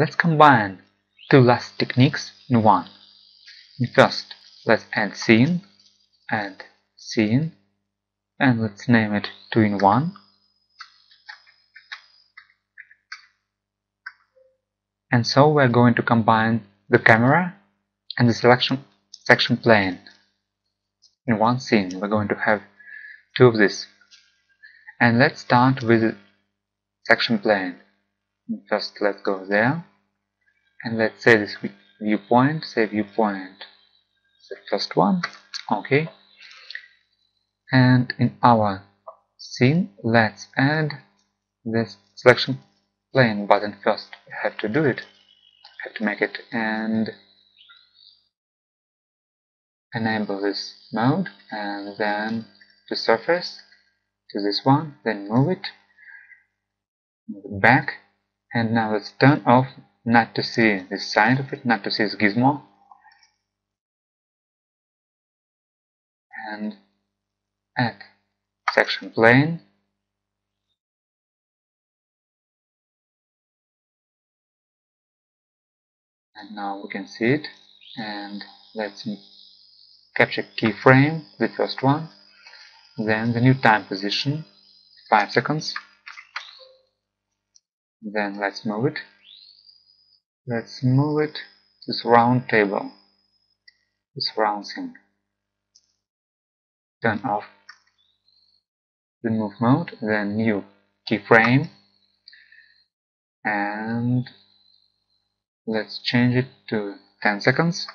Let's combine two last techniques in one. First, let's add scene, add scene, and let's name it 2 in 1. And so we're going to combine the camera and the selection section plane in one scene. We're going to have two of these. And let's start with section plane. First, let's go there and let's say this viewpoint say viewpoint the first one okay? And in our scene let's add this selection plane button first. We have to do it. Have to make it and enable this mode and then to surface to this one then move it back. And now let's turn off not to see the side of it, not to see this gizmo. And add section plane. And now we can see it. And let's capture keyframe, the first one. Then the new time position, 5 seconds. Then let's move it Let's move it this round table, this round thing. Turn off the move mode, then new keyframe, and let's change it to 10 seconds.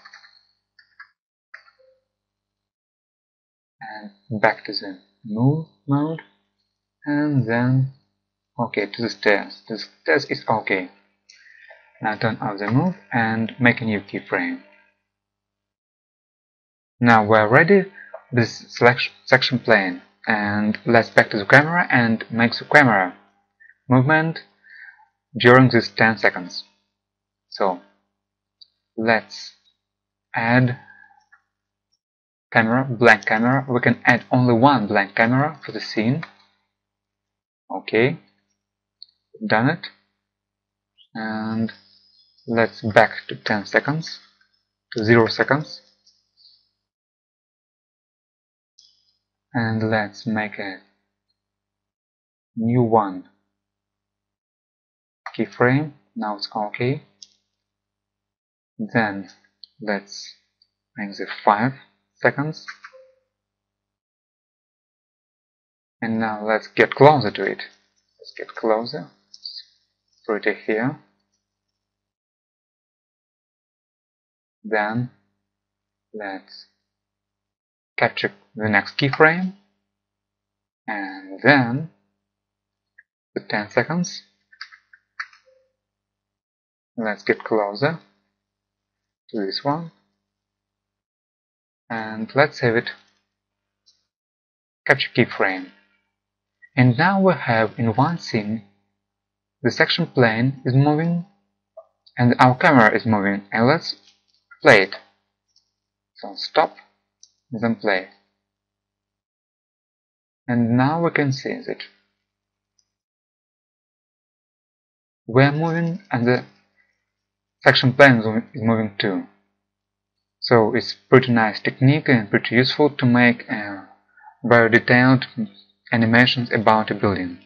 And back to the move mode, and then okay to the stairs. The stairs is okay. Now turn off the move and make a new keyframe. Now we're ready this selection section plane and let's back to the camera and make the camera movement during these 10 seconds. So let's add camera, blank camera. We can add only one blank camera for the scene. Okay, done it. And let's back to 10 seconds to 0 seconds. And let's make a new one. Keyframe now it's okay then let's make the 5 seconds. And now let's get closer to it. Let's get closer. Put it here Then let's capture the next keyframe. And then with 10 seconds. Let's get closer to this one. And let's save it capture keyframe. And now we have in one scene the section plane is moving and our camera is moving. And let's play it. So stop, then play. And now we can see that we're moving and the section plane is moving too. So it's pretty nice technique and pretty useful to make uh, very detailed animations about a building.